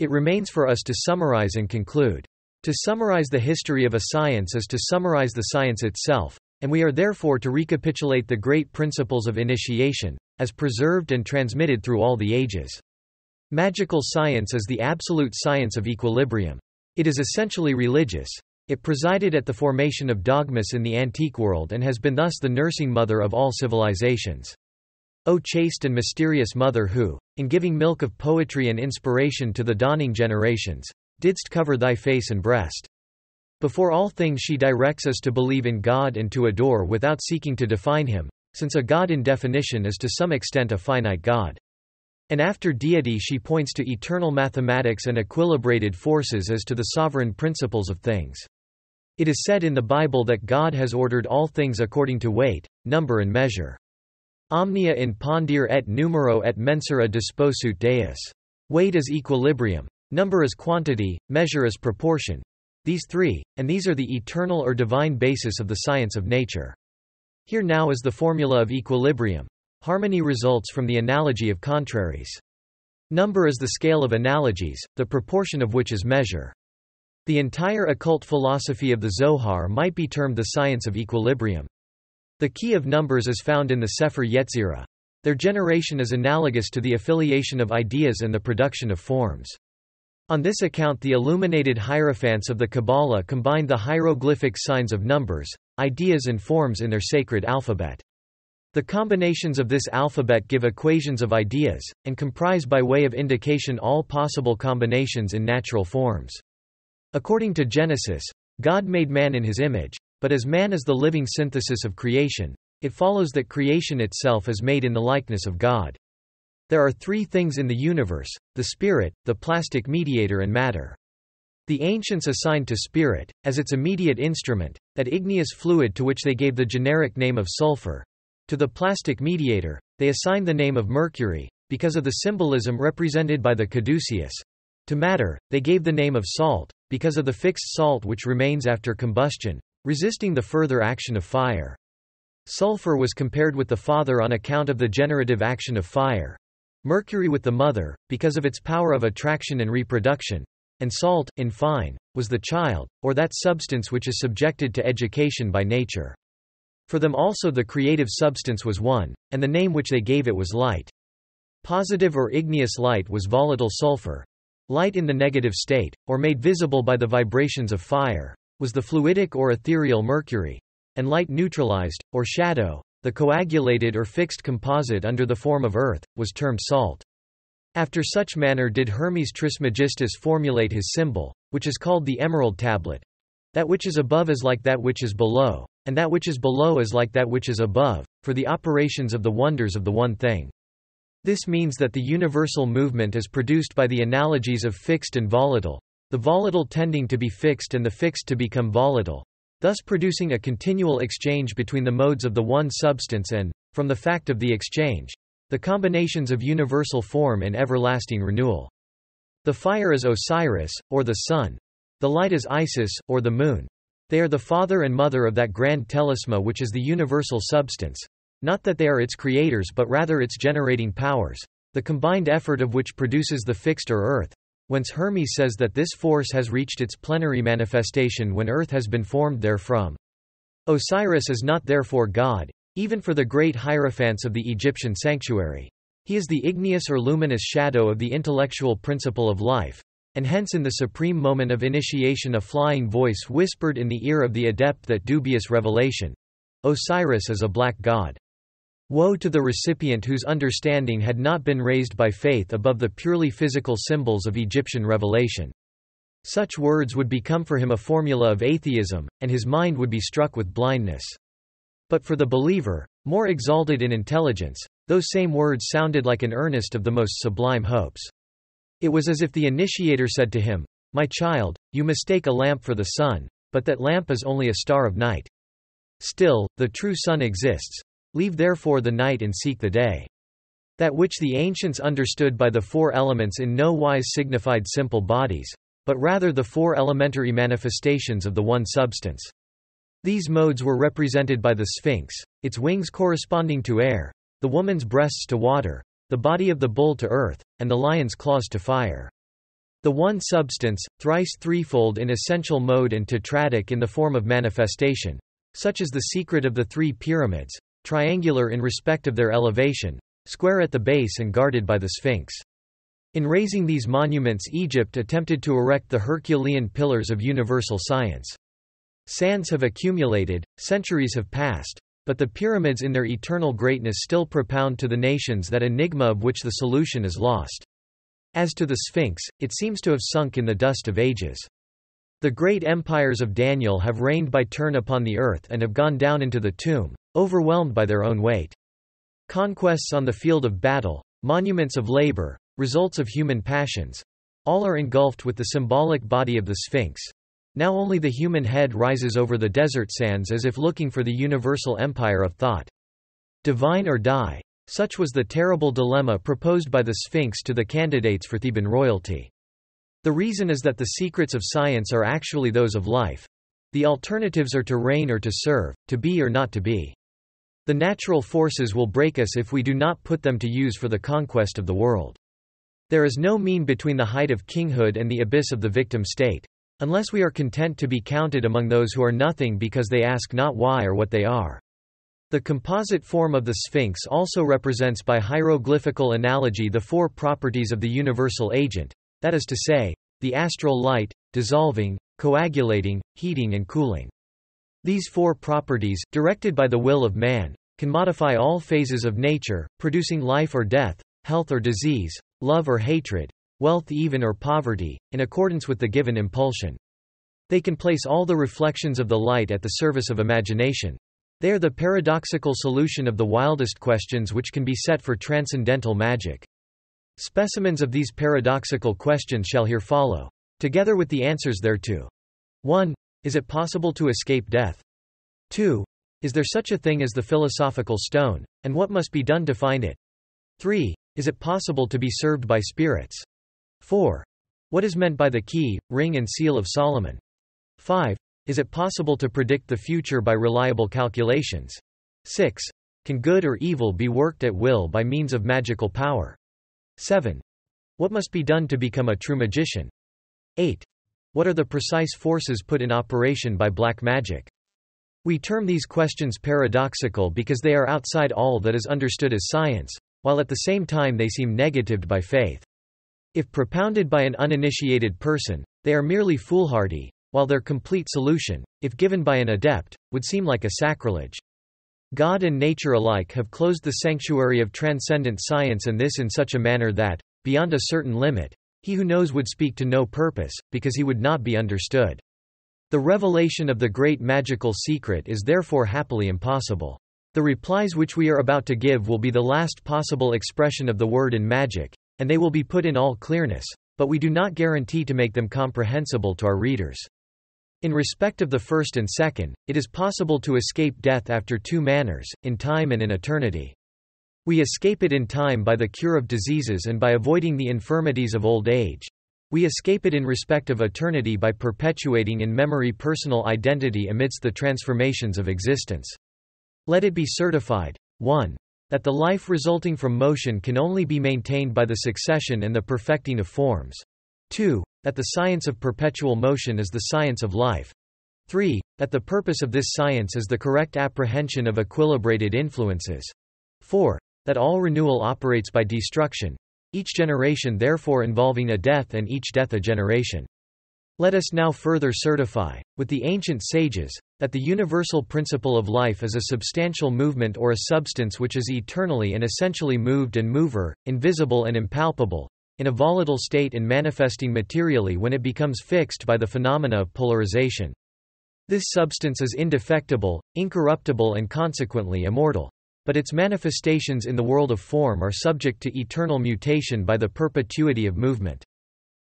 It remains for us to summarize and conclude. To summarize the history of a science is to summarize the science itself, and we are therefore to recapitulate the great principles of initiation, as preserved and transmitted through all the ages. Magical science is the absolute science of equilibrium. It is essentially religious. It presided at the formation of dogmas in the antique world and has been thus the nursing mother of all civilizations. O chaste and mysterious mother who, in giving milk of poetry and inspiration to the dawning generations, didst cover thy face and breast. Before all things she directs us to believe in God and to adore without seeking to define him, since a God in definition is to some extent a finite God. And after deity she points to eternal mathematics and equilibrated forces as to the sovereign principles of things. It is said in the Bible that God has ordered all things according to weight, number and measure. Omnia in pondere et numero et mensura disposuit Deus. Weight is equilibrium. Number is quantity, measure is proportion, these three, and these are the eternal or divine basis of the science of nature. Here now is the formula of equilibrium. Harmony results from the analogy of contraries. Number is the scale of analogies, the proportion of which is measure. The entire occult philosophy of the Zohar might be termed the science of equilibrium. The key of numbers is found in the Sefer Yetzirah. Their generation is analogous to the affiliation of ideas and the production of forms. On this account the illuminated hierophants of the Kabbalah combined the hieroglyphic signs of numbers, ideas and forms in their sacred alphabet. The combinations of this alphabet give equations of ideas, and comprise by way of indication all possible combinations in natural forms. According to Genesis, God made man in his image, but as man is the living synthesis of creation, it follows that creation itself is made in the likeness of God. There are three things in the universe, the spirit, the plastic mediator and matter. The ancients assigned to spirit, as its immediate instrument, that igneous fluid to which they gave the generic name of sulfur. To the plastic mediator, they assigned the name of mercury, because of the symbolism represented by the caduceus. To matter, they gave the name of salt, because of the fixed salt which remains after combustion, resisting the further action of fire. Sulfur was compared with the father on account of the generative action of fire. Mercury with the mother, because of its power of attraction and reproduction, and salt, in fine, was the child, or that substance which is subjected to education by nature. For them also the creative substance was one, and the name which they gave it was light. Positive or igneous light was volatile sulfur. Light in the negative state, or made visible by the vibrations of fire, was the fluidic or ethereal mercury. And light neutralized, or shadow, the coagulated or fixed composite under the form of earth, was termed salt. After such manner did Hermes Trismegistus formulate his symbol, which is called the emerald tablet. That which is above is like that which is below, and that which is below is like that which is above, for the operations of the wonders of the one thing. This means that the universal movement is produced by the analogies of fixed and volatile, the volatile tending to be fixed and the fixed to become volatile, thus producing a continual exchange between the modes of the one substance and, from the fact of the exchange, the combinations of universal form and everlasting renewal. The fire is Osiris, or the sun. The light is Isis, or the moon. They are the father and mother of that grand telesma which is the universal substance. Not that they are its creators but rather its generating powers, the combined effort of which produces the fixed or earth, whence Hermes says that this force has reached its plenary manifestation when earth has been formed therefrom. Osiris is not therefore God, even for the great hierophants of the Egyptian sanctuary. He is the igneous or luminous shadow of the intellectual principle of life, and hence in the supreme moment of initiation a flying voice whispered in the ear of the adept that dubious revelation. Osiris is a black god. Woe to the recipient whose understanding had not been raised by faith above the purely physical symbols of Egyptian revelation. Such words would become for him a formula of atheism, and his mind would be struck with blindness. But for the believer, more exalted in intelligence, those same words sounded like an earnest of the most sublime hopes. It was as if the initiator said to him, My child, you mistake a lamp for the sun, but that lamp is only a star of night. Still, the true sun exists, Leave therefore the night and seek the day. That which the ancients understood by the four elements in no wise signified simple bodies, but rather the four elementary manifestations of the one substance. These modes were represented by the sphinx, its wings corresponding to air, the woman's breasts to water, the body of the bull to earth, and the lion's claws to fire. The one substance, thrice threefold in essential mode and tetradic in the form of manifestation. Such is the secret of the three pyramids, triangular in respect of their elevation, square at the base and guarded by the Sphinx. In raising these monuments Egypt attempted to erect the Herculean pillars of universal science. Sands have accumulated, centuries have passed, but the pyramids in their eternal greatness still propound to the nations that enigma of which the solution is lost. As to the Sphinx, it seems to have sunk in the dust of ages. The great empires of Daniel have reigned by turn upon the earth and have gone down into the tomb, overwhelmed by their own weight. Conquests on the field of battle, monuments of labor, results of human passions, all are engulfed with the symbolic body of the Sphinx. Now only the human head rises over the desert sands as if looking for the universal empire of thought. Divine or die. Such was the terrible dilemma proposed by the Sphinx to the candidates for Theban royalty. The reason is that the secrets of science are actually those of life. The alternatives are to reign or to serve, to be or not to be. The natural forces will break us if we do not put them to use for the conquest of the world. There is no mean between the height of kinghood and the abyss of the victim state. Unless we are content to be counted among those who are nothing because they ask not why or what they are. The composite form of the Sphinx also represents by hieroglyphical analogy the four properties of the universal agent, that is to say, the astral light, dissolving, coagulating, heating and cooling. These four properties, directed by the will of man, can modify all phases of nature, producing life or death, health or disease, love or hatred, wealth even or poverty, in accordance with the given impulsion. They can place all the reflections of the light at the service of imagination. They are the paradoxical solution of the wildest questions which can be set for transcendental magic. Specimens of these paradoxical questions shall here follow, together with the answers thereto. 1. Is it possible to escape death? 2. Is there such a thing as the philosophical stone, and what must be done to find it? 3. Is it possible to be served by spirits? 4. What is meant by the key, ring and seal of Solomon? 5. Is it possible to predict the future by reliable calculations? 6. Can good or evil be worked at will by means of magical power? 7. What must be done to become a true magician? 8. What are the precise forces put in operation by black magic? We term these questions paradoxical because they are outside all that is understood as science, while at the same time they seem negatived by faith. If propounded by an uninitiated person, they are merely foolhardy, while their complete solution, if given by an adept, would seem like a sacrilege. God and nature alike have closed the sanctuary of transcendent science and this in such a manner that, beyond a certain limit, he who knows would speak to no purpose, because he would not be understood. The revelation of the great magical secret is therefore happily impossible. The replies which we are about to give will be the last possible expression of the word in magic, and they will be put in all clearness, but we do not guarantee to make them comprehensible to our readers. In respect of the first and second, it is possible to escape death after two manners, in time and in eternity. We escape it in time by the cure of diseases and by avoiding the infirmities of old age. We escape it in respect of eternity by perpetuating in memory personal identity amidst the transformations of existence. Let it be certified, 1. That the life resulting from motion can only be maintained by the succession and the perfecting of forms. 2 that the science of perpetual motion is the science of life. 3. That the purpose of this science is the correct apprehension of equilibrated influences. 4. That all renewal operates by destruction, each generation therefore involving a death and each death a generation. Let us now further certify, with the ancient sages, that the universal principle of life is a substantial movement or a substance which is eternally and essentially moved and mover, invisible and impalpable, in a volatile state and manifesting materially when it becomes fixed by the phenomena of polarization. This substance is indefectible, incorruptible and consequently immortal. But its manifestations in the world of form are subject to eternal mutation by the perpetuity of movement.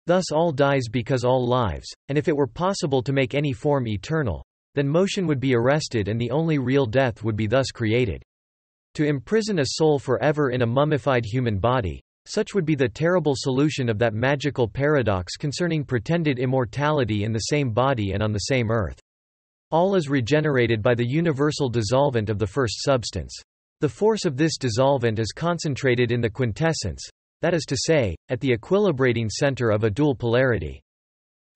Thus all dies because all lives, and if it were possible to make any form eternal, then motion would be arrested and the only real death would be thus created. To imprison a soul forever in a mummified human body, such would be the terrible solution of that magical paradox concerning pretended immortality in the same body and on the same earth. All is regenerated by the universal dissolvent of the first substance. The force of this dissolvent is concentrated in the quintessence, that is to say, at the equilibrating center of a dual polarity.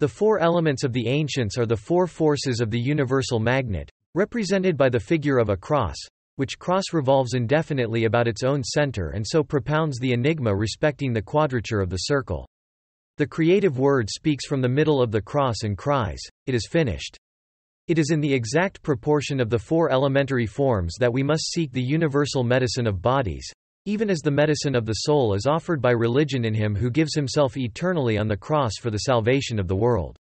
The four elements of the ancients are the four forces of the universal magnet, represented by the figure of a cross, which cross revolves indefinitely about its own center and so propounds the enigma respecting the quadrature of the circle. The creative word speaks from the middle of the cross and cries, It is finished. It is in the exact proportion of the four elementary forms that we must seek the universal medicine of bodies, even as the medicine of the soul is offered by religion in him who gives himself eternally on the cross for the salvation of the world.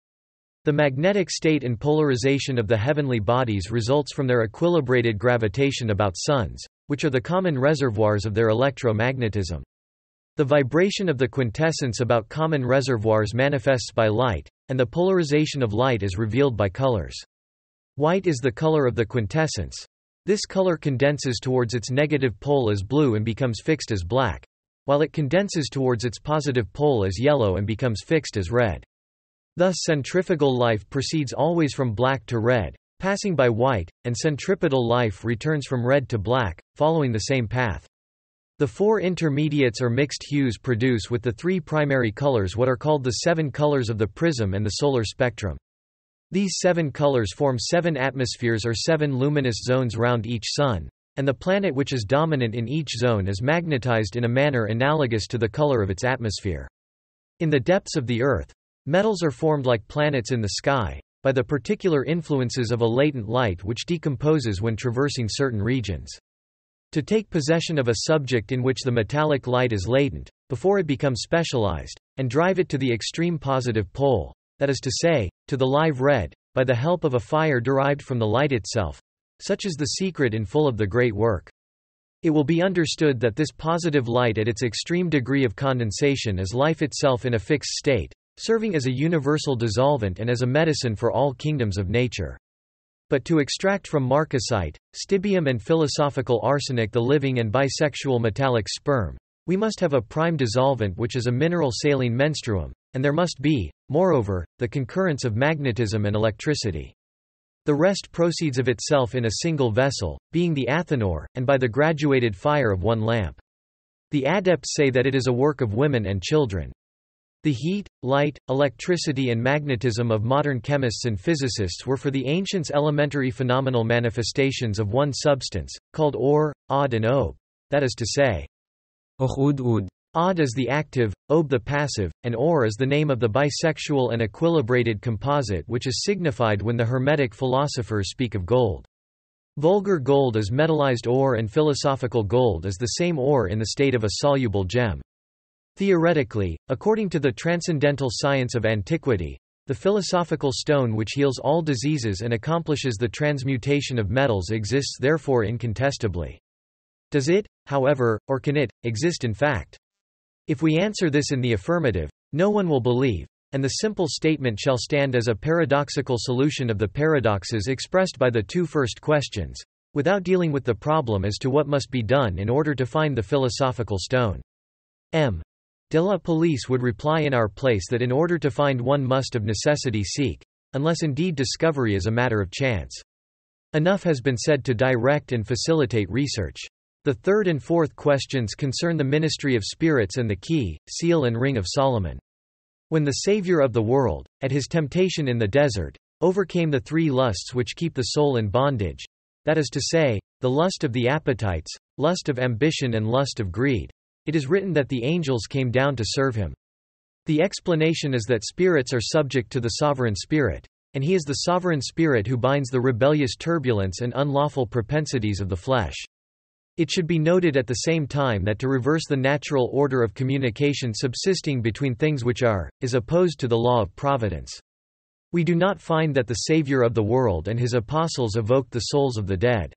The magnetic state and polarization of the heavenly bodies results from their equilibrated gravitation about suns, which are the common reservoirs of their electromagnetism. The vibration of the quintessence about common reservoirs manifests by light, and the polarization of light is revealed by colors. White is the color of the quintessence. This color condenses towards its negative pole as blue and becomes fixed as black, while it condenses towards its positive pole as yellow and becomes fixed as red. Thus centrifugal life proceeds always from black to red, passing by white, and centripetal life returns from red to black, following the same path. The four intermediates or mixed hues produce with the three primary colors what are called the seven colors of the prism and the solar spectrum. These seven colors form seven atmospheres or seven luminous zones round each sun, and the planet which is dominant in each zone is magnetized in a manner analogous to the color of its atmosphere. In the depths of the Earth, metals are formed like planets in the sky, by the particular influences of a latent light which decomposes when traversing certain regions. To take possession of a subject in which the metallic light is latent, before it becomes specialized, and drive it to the extreme positive pole, that is to say, to the live red, by the help of a fire derived from the light itself, such is the secret in full of the great work. It will be understood that this positive light at its extreme degree of condensation is life itself in a fixed state, serving as a universal dissolvent and as a medicine for all kingdoms of nature. But to extract from marcasite, stibium and philosophical arsenic the living and bisexual metallic sperm, we must have a prime dissolvent which is a mineral saline menstruum, and there must be, moreover, the concurrence of magnetism and electricity. The rest proceeds of itself in a single vessel, being the athanor, and by the graduated fire of one lamp. The adepts say that it is a work of women and children. The heat, light, electricity and magnetism of modern chemists and physicists were for the ancients elementary phenomenal manifestations of one substance, called or, odd and ob. That is to say. Odd is the active, ob the passive, and or is the name of the bisexual and equilibrated composite which is signified when the Hermetic philosophers speak of gold. Vulgar gold is metallized ore and philosophical gold is the same ore in the state of a soluble gem. Theoretically, according to the transcendental science of antiquity, the philosophical stone which heals all diseases and accomplishes the transmutation of metals exists therefore incontestably. Does it, however, or can it, exist in fact? If we answer this in the affirmative, no one will believe, and the simple statement shall stand as a paradoxical solution of the paradoxes expressed by the two first questions, without dealing with the problem as to what must be done in order to find the philosophical stone. M. De la Palice would reply in our place that in order to find one must of necessity seek, unless indeed discovery is a matter of chance. Enough has been said to direct and facilitate research. The third and fourth questions concern the ministry of spirits and the key, seal and ring of Solomon. When the Savior of the world, at his temptation in the desert, overcame the three lusts which keep the soul in bondage, that is to say, the lust of the appetites, lust of ambition and lust of greed, it is written that the angels came down to serve him. The explanation is that spirits are subject to the sovereign spirit, and he is the sovereign spirit who binds the rebellious turbulence and unlawful propensities of the flesh. It should be noted at the same time that to reverse the natural order of communication subsisting between things which are, is opposed to the law of providence. We do not find that the Savior of the world and his apostles evoked the souls of the dead.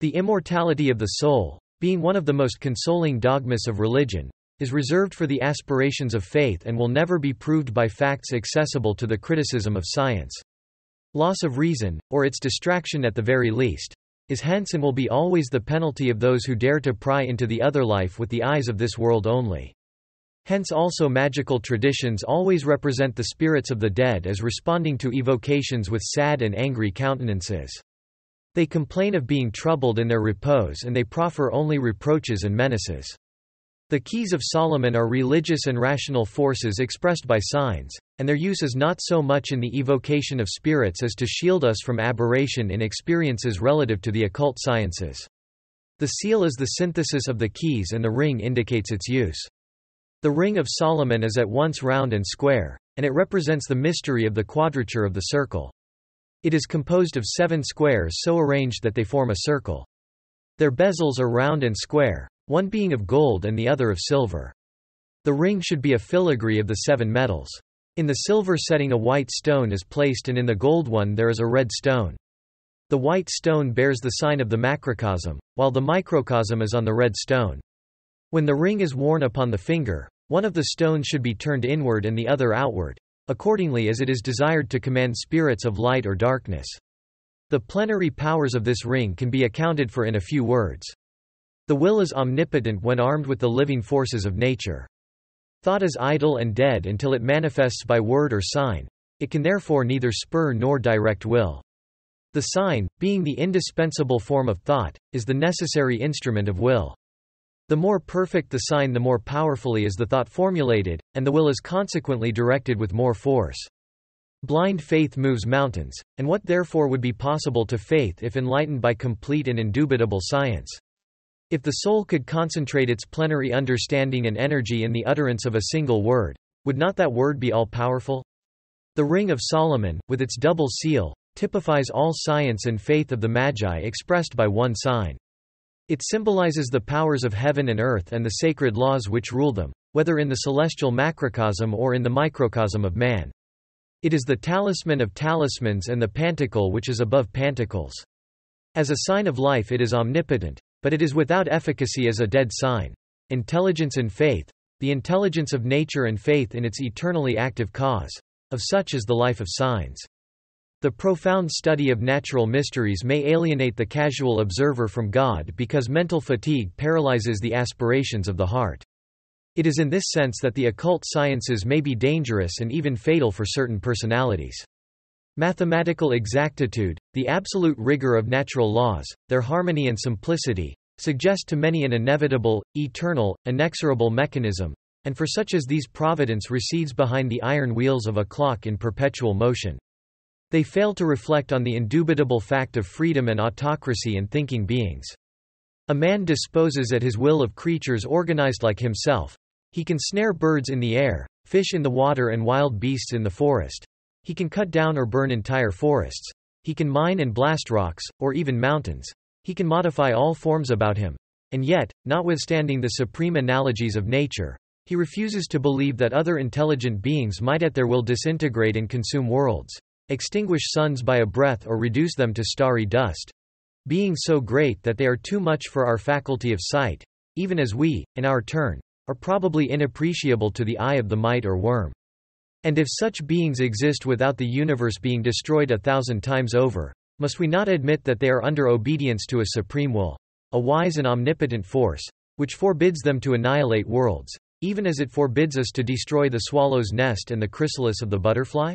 The immortality of the soul, being one of the most consoling dogmas of religion, is reserved for the aspirations of faith and will never be proved by facts accessible to the criticism of science. Loss of reason, or its distraction at the very least, is hence and will be always the penalty of those who dare to pry into the other life with the eyes of this world only. Hence also magical traditions always represent the spirits of the dead as responding to evocations with sad and angry countenances. They complain of being troubled in their repose and they proffer only reproaches and menaces. The keys of Solomon are religious and rational forces expressed by signs, and their use is not so much in the evocation of spirits as to shield us from aberration in experiences relative to the occult sciences. The seal is the synthesis of the keys and the ring indicates its use. The ring of Solomon is at once round and square, and it represents the mystery of the quadrature of the circle. It is composed of seven squares so arranged that they form a circle. Their bezels are round and square, one being of gold and the other of silver. The ring should be a filigree of the seven metals. In the silver setting a white stone is placed and in the gold one there is a red stone. The white stone bears the sign of the macrocosm, while the microcosm is on the red stone. When the ring is worn upon the finger, one of the stones should be turned inward and the other outward, accordingly as it is desired to command spirits of light or darkness. The plenary powers of this ring can be accounted for in a few words. The will is omnipotent when armed with the living forces of nature. Thought is idle and dead until it manifests by word or sign. It can therefore neither spur nor direct will. The sign, being the indispensable form of thought, is the necessary instrument of will. The more perfect the sign the more powerfully is the thought formulated, and the will is consequently directed with more force. Blind faith moves mountains, and what therefore would be possible to faith if enlightened by complete and indubitable science? If the soul could concentrate its plenary understanding and energy in the utterance of a single word, would not that word be all-powerful? The Ring of Solomon, with its double seal, typifies all science and faith of the Magi expressed by one sign. It symbolizes the powers of heaven and earth and the sacred laws which rule them, whether in the celestial macrocosm or in the microcosm of man. It is the talisman of talismans and the pantacle which is above pantacles. As a sign of life it is omnipotent, but it is without efficacy as a dead sign. Intelligence and faith, the intelligence of nature and faith in its eternally active cause. Of such is the life of signs. The profound study of natural mysteries may alienate the casual observer from God because mental fatigue paralyzes the aspirations of the heart. It is in this sense that the occult sciences may be dangerous and even fatal for certain personalities. Mathematical exactitude, the absolute rigor of natural laws, their harmony and simplicity, suggest to many an inevitable, eternal, inexorable mechanism, and for such as these providence recedes behind the iron wheels of a clock in perpetual motion. They fail to reflect on the indubitable fact of freedom and autocracy in thinking beings. A man disposes at his will of creatures organized like himself. He can snare birds in the air, fish in the water and wild beasts in the forest. He can cut down or burn entire forests. He can mine and blast rocks, or even mountains. He can modify all forms about him. And yet, notwithstanding the supreme analogies of nature, he refuses to believe that other intelligent beings might at their will disintegrate and consume worlds, extinguish suns by a breath or reduce them to starry dust. Being so great that they are too much for our faculty of sight, even as we, in our turn, are probably inappreciable to the eye of the mite or worm. And if such beings exist without the universe being destroyed a thousand times over, must we not admit that they are under obedience to a supreme will, a wise and omnipotent force, which forbids them to annihilate worlds, even as it forbids us to destroy the swallow's nest and the chrysalis of the butterfly?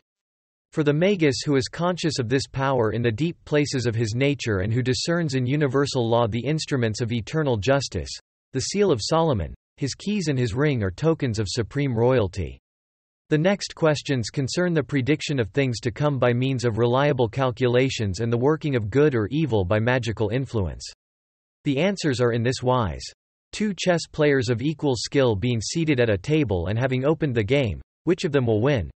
For the magus who is conscious of this power in the deep places of his nature and who discerns in universal law the instruments of eternal justice, the seal of Solomon, his keys and his ring are tokens of supreme royalty. The next questions concern the prediction of things to come by means of reliable calculations and the working of good or evil by magical influence. The answers are in this wise. Two chess players of equal skill being seated at a table and having opened the game, which of them will win?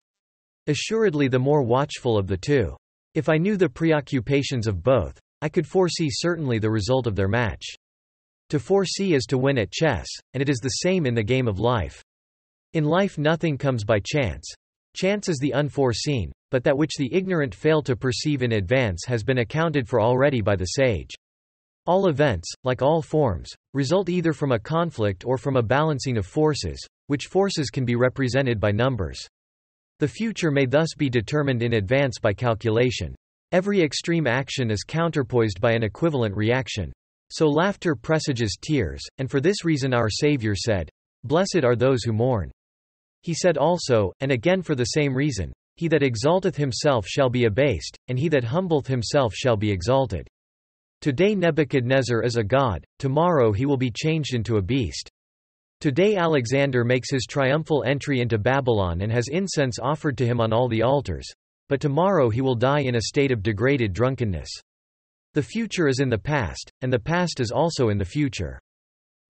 Assuredly the more watchful of the two. If I knew the preoccupations of both, I could foresee certainly the result of their match. To foresee is to win at chess, and it is the same in the game of life. In life nothing comes by chance. Chance is the unforeseen, but that which the ignorant fail to perceive in advance has been accounted for already by the sage. All events, like all forms, result either from a conflict or from a balancing of forces, which forces can be represented by numbers. The future may thus be determined in advance by calculation. Every extreme action is counterpoised by an equivalent reaction. So laughter presages tears, and for this reason our Savior said, Blessed are those who mourn. He said also, and again for the same reason, He that exalteth himself shall be abased, and he that humbleth himself shall be exalted. Today Nebuchadnezzar is a god, tomorrow he will be changed into a beast. Today Alexander makes his triumphal entry into Babylon and has incense offered to him on all the altars. But tomorrow he will die in a state of degraded drunkenness. The future is in the past, and the past is also in the future.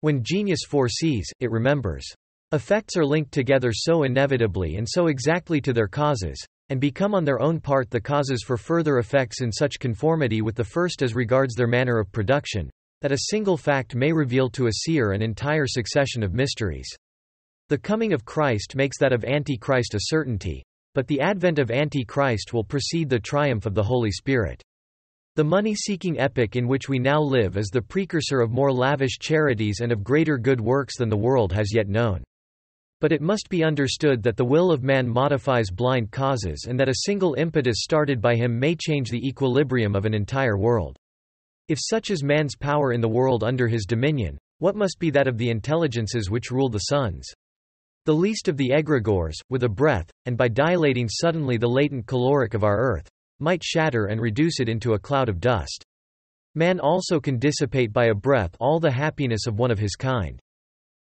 When genius foresees, it remembers. Effects are linked together so inevitably and so exactly to their causes, and become on their own part the causes for further effects in such conformity with the first as regards their manner of production, that a single fact may reveal to a seer an entire succession of mysteries. The coming of Christ makes that of Antichrist a certainty, but the advent of Antichrist will precede the triumph of the Holy Spirit. The money-seeking epoch in which we now live is the precursor of more lavish charities and of greater good works than the world has yet known. But it must be understood that the will of man modifies blind causes and that a single impetus started by him may change the equilibrium of an entire world. If such is man's power in the world under his dominion, what must be that of the intelligences which rule the suns? The least of the egregores, with a breath, and by dilating suddenly the latent caloric of our earth, might shatter and reduce it into a cloud of dust. Man also can dissipate by a breath all the happiness of one of his kind.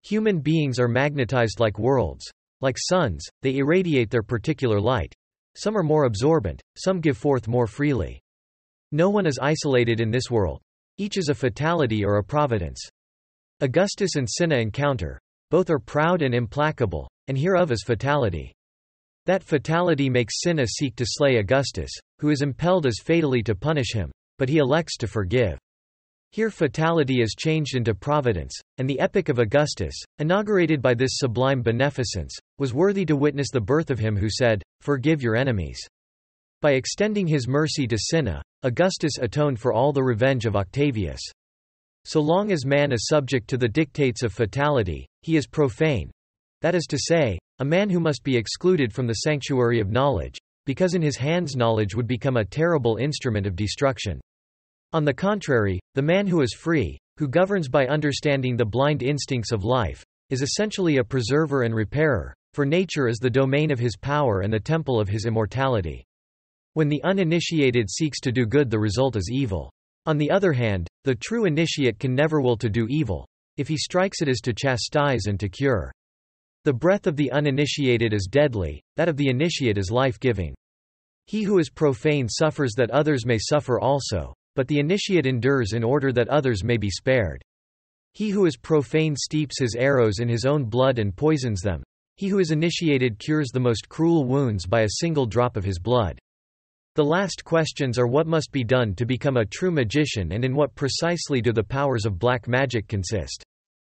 Human beings are magnetized like worlds. Like suns, they irradiate their particular light. Some are more absorbent, some give forth more freely. No one is isolated in this world. Each is a fatality or a providence. Augustus and Cinna encounter. Both are proud and implacable, and hereof is fatality. That fatality makes Cinna seek to slay Augustus, who is impelled as fatally to punish him, but he elects to forgive. Here fatality is changed into providence, and the epic of Augustus, inaugurated by this sublime beneficence, was worthy to witness the birth of him who said, Forgive your enemies. By extending his mercy to Cinna, Augustus atoned for all the revenge of Octavius. So long as man is subject to the dictates of fatality, he is profane. That is to say, a man who must be excluded from the sanctuary of knowledge, because in his hands knowledge would become a terrible instrument of destruction. On the contrary, the man who is free, who governs by understanding the blind instincts of life, is essentially a preserver and repairer, for nature is the domain of his power and the temple of his immortality. When the uninitiated seeks to do good the result is evil. On the other hand, the true initiate can never will to do evil. If he strikes it is to chastise and to cure. The breath of the uninitiated is deadly, that of the initiate is life-giving. He who is profane suffers that others may suffer also. But the initiate endures in order that others may be spared. He who is profane steeps his arrows in his own blood and poisons them. He who is initiated cures the most cruel wounds by a single drop of his blood. The last questions are what must be done to become a true magician and in what precisely do the powers of black magic consist.